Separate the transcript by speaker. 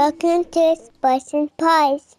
Speaker 1: Welcome to Spice and Pies.